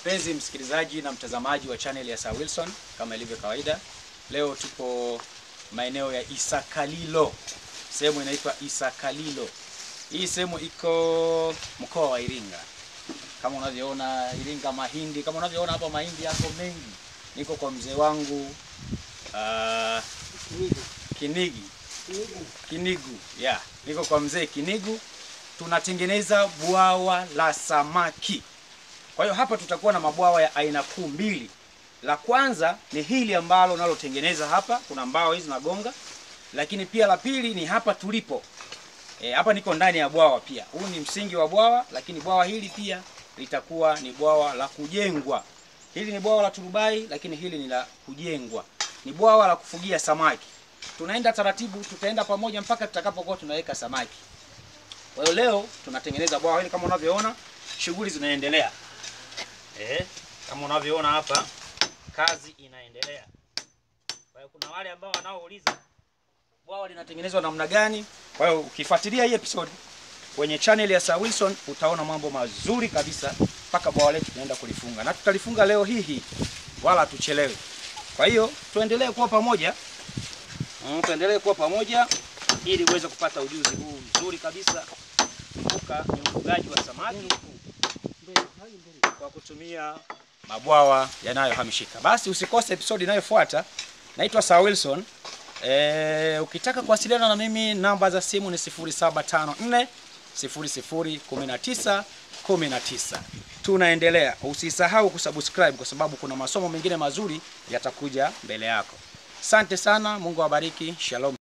Mpenzi msikilizaji na mtazamaji wa channel ya Sir Wilson, kama ilivyo kawaida, leo tupo maeneo ya Isakalilo, sehemu inaitwa Isakalilo. Hii sehemu iko mkoa wa Iringa. Kama unavyoona Iringa mahindi, kama unavyoona hapa mahindi yako mengi. Niko kwa mzee wangu uh, Kinigi Kinigu, yeah. Niko kwa mzee Kinigu, tunatengeneza bwawa la samaki. Kwa hiyo hapa tutakuwa na mabwawa ya aina kuu mbili. La kwanza ni hili ambalo nalotengeneza hapa, kuna mbao hizi nagonga, lakini pia la pili ni hapa tulipo. E, hapa niko ndani ya bwawa pia. Huu ni msingi wa bwawa, lakini bwawa hili pia litakuwa ni bwawa la kujengwa. Hili ni bwawa la turubai, lakini hili ni la kujengwa. Ni bwawa la kufugia samaki. Tunaenda taratibu, tutaenda pamoja mpaka tutakapokuwa tunaweka samaki. Kwa hiyo leo tunatengeneza bwawa hili kama unavyoona, shughuli zinaendelea. Eh, kama unavyoona hapa kazi inaendelea. Kwa hiyo kuna wale ambao wanaouliza bwawa linatengenezwa namna gani? Kwa hiyo ukifuatilia hii episode kwenye channel ya Sir Wilson utaona mambo mazuri kabisa mpaka bwawa letu tunaenda kulifunga. Na tutalifunga leo hii hii wala tuchelewe. Kwa hiyo tuendelee kuwa pamoja. Mm, tuendelee kuwa pamoja ili uweze kupata ujuzi huu mzuri kabisa. Kumbuka ni ufugaji wa samaki kwa kutumia mabwawa yanayohamishika. Basi usikose episodi inayofuata. Naitwa Sir Wilson. E, ukitaka kuwasiliana na mimi namba za simu ni 0754 0019 19. Tunaendelea. Usisahau kusubscribe kwa sababu kuna masomo mengine mazuri yatakuja mbele yako. Asante sana, Mungu awabariki. Shalom.